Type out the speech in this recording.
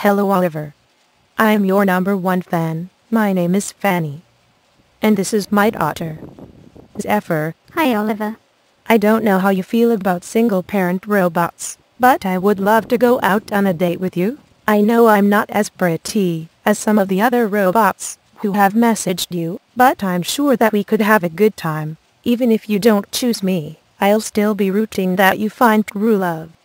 Hello Oliver. I am your number one fan. My name is Fanny. And this is my daughter. Zephyr. Hi, Oliver. I don't know how you feel about single-parent robots, but I would love to go out on a date with you. I know I'm not as pretty as some of the other robots who have messaged you, but I'm sure that we could have a good time. Even if you don't choose me, I'll still be rooting that you find true love.